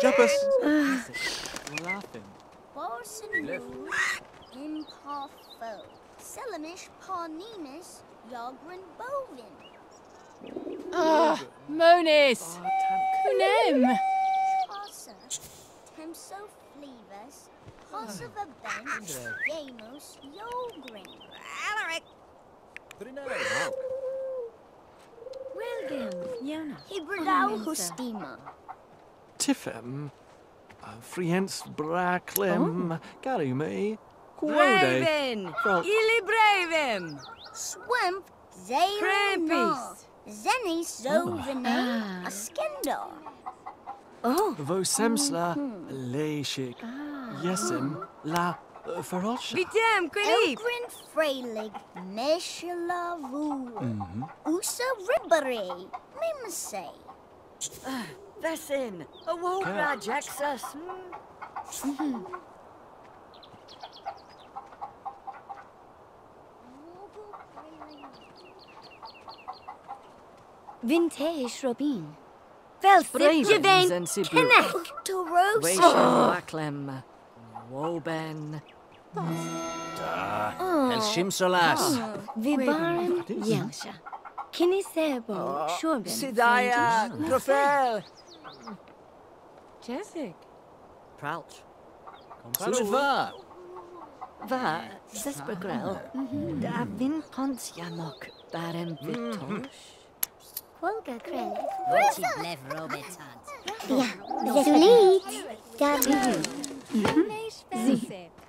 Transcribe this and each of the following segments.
Jeppus! Laughing. Borsenru, Imparfo, Selamish Parnemus, Yogren Bovin, Ah, Monis! Kunem! Pasa, Temso Flevis, Possiva Bench, Gamos, Yogren. Uh, Friens Bracklem. Garumi. Quode. Ili Bravem! Swimp, Zayrena, Krampus! Zeni Zovene, Askendor. Oh, Vosemsla. Leishik. Yesim. La. Ferolsha. Vitem, Quilip! Elgrin Freylig, Meshalavu, mhm. Usa Ribbery, Mimsay. Vessin! A Wogra Jaxus! Hmm. Vintage Robin. Bravens and Sibu. Toros, Wation Wacklem. Woben. El Shimsolas. Vibarim Yansha. Kinisebo Shorbin. Sidaya! Grofel! Jessic. Prouch. Sumitva. Va, Sespergrel. Da Vin Pons Yamok. Barem Vitosh. Quolga Krell. Multi blev robitant. Zulit. David. Niba. Kinek,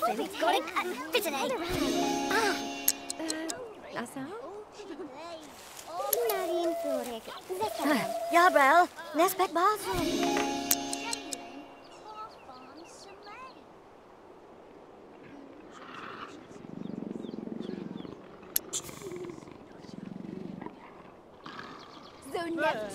Brimford, Goric, and Fittonay. Asa. Narin Furik, Zekaran. Yabrel! Nespet Bathroom! Jalen, ah. Parfon, Samay. So left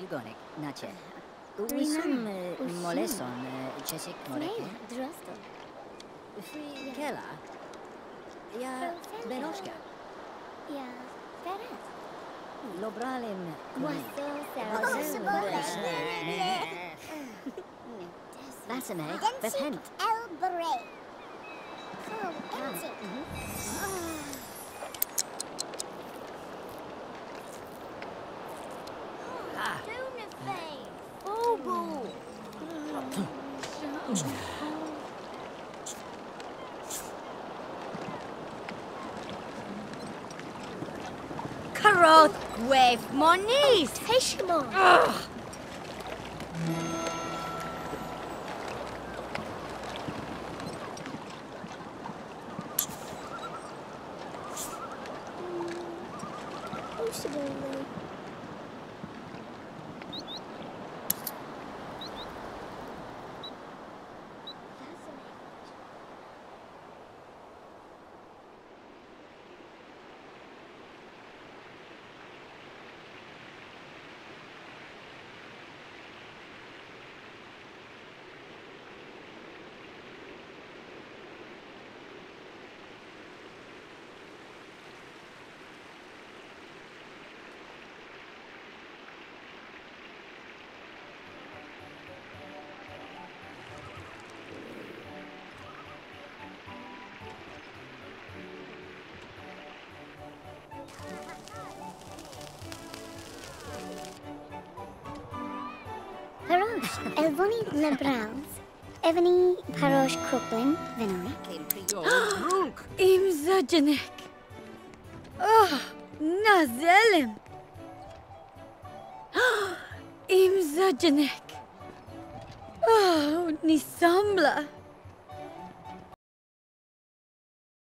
Jugonek, nacie. Uisum moleson, czesik e, moreke. Drosto. Kela. Ja Beroszka. Ja Teraz. Lobralem. Głasto, Wassenek, bepent. El Beret. Oh, Karoth, wave my knees. Teshimo. Oh, Elvoni Lebrals, Evany Parosh Crooklyn, Vinoy. Imzajanek. Oh, ah, Nazelim. Ah, Imzajanek. Oh, ah, Nisambla.